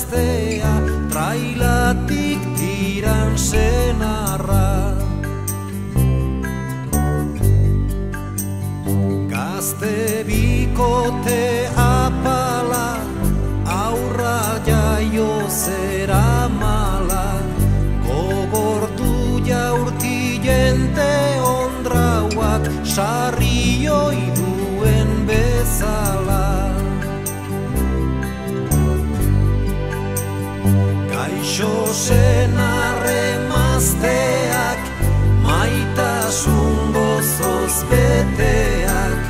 gaztea Trailatik tiran senarra. Gazte bikote apala Aurra jaio zera mala. Gogortu jaurti jente ondrauak Sarrioi Gaixo senarre mazteak Maitasun gozoz beteak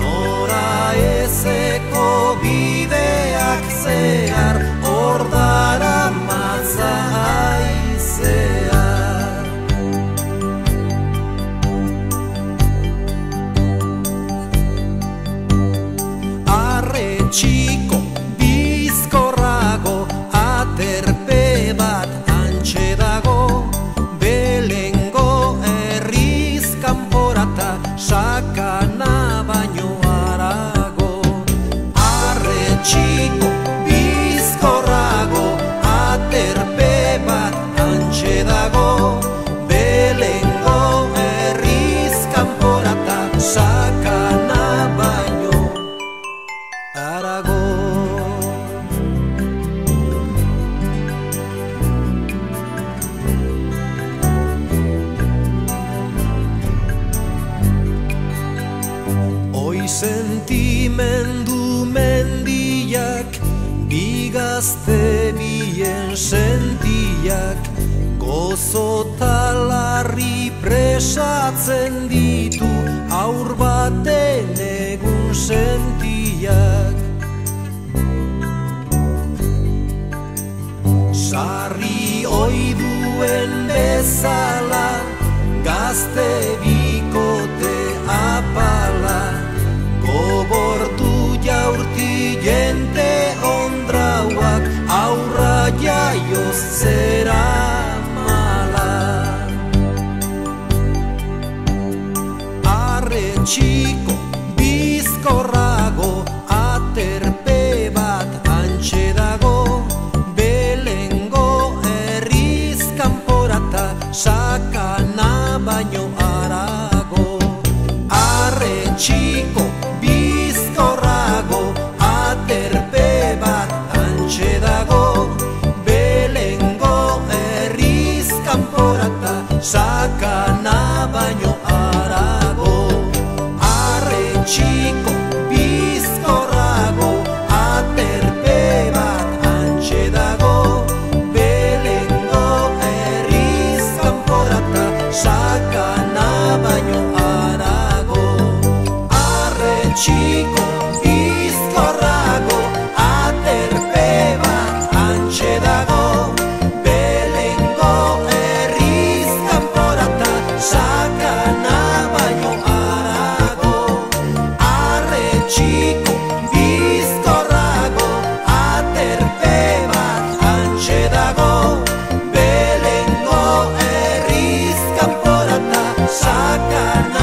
Nora ezeko bideak zehar sentimendu mendiak Bigazte bien sentiak Gozo talarri presatzen ditu Aur baten egun sentiak. Sarri oi duen bezala Gazte ti. cara.